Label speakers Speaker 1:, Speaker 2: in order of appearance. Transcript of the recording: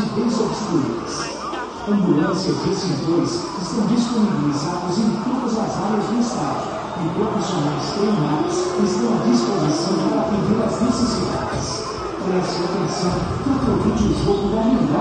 Speaker 1: desobstruídas. Ambulâncias e extintores estão disponibilizados em todas as áreas do estado e profissionais treinados estão à disposição para atender as necessidades. Preste atenção no o Covid esgoto da melhor.